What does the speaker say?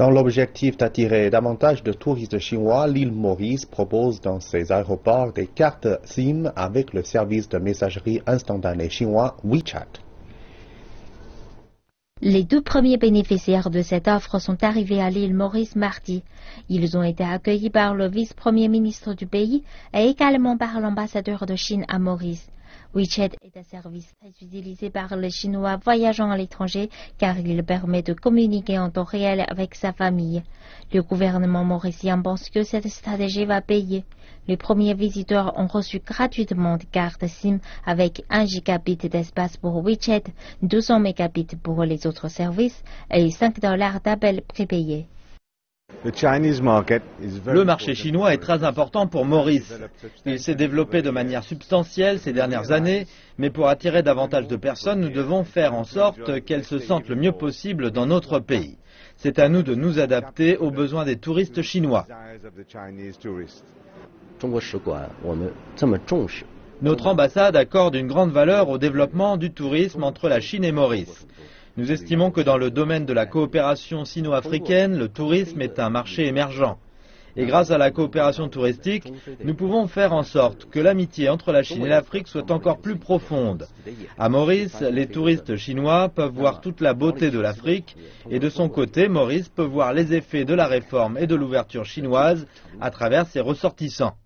Dans l'objectif d'attirer davantage de touristes chinois, l'île Maurice propose dans ses aéroports des cartes SIM avec le service de messagerie instantanée chinois WeChat. Les deux premiers bénéficiaires de cette offre sont arrivés à l'île Maurice mardi. Ils ont été accueillis par le vice-premier ministre du pays et également par l'ambassadeur de Chine à Maurice. WeChat est un service très utilisé par les Chinois voyageant à l'étranger car il permet de communiquer en temps réel avec sa famille. Le gouvernement mauricien pense que cette stratégie va payer. Les premiers visiteurs ont reçu gratuitement des cartes SIM avec 1 gigabit d'espace pour WeChat, 200 mégabits pour les autres services et 5 dollars d'appel prépayés. Le marché chinois est très important pour Maurice. Il s'est développé de manière substantielle ces dernières années, mais pour attirer davantage de personnes, nous devons faire en sorte qu'elles se sentent le mieux possible dans notre pays. C'est à nous de nous adapter aux besoins des touristes chinois. Notre ambassade accorde une grande valeur au développement du tourisme entre la Chine et Maurice. Nous estimons que dans le domaine de la coopération sino-africaine, le tourisme est un marché émergent. Et grâce à la coopération touristique, nous pouvons faire en sorte que l'amitié entre la Chine et l'Afrique soit encore plus profonde. À Maurice, les touristes chinois peuvent voir toute la beauté de l'Afrique et de son côté, Maurice peut voir les effets de la réforme et de l'ouverture chinoise à travers ses ressortissants.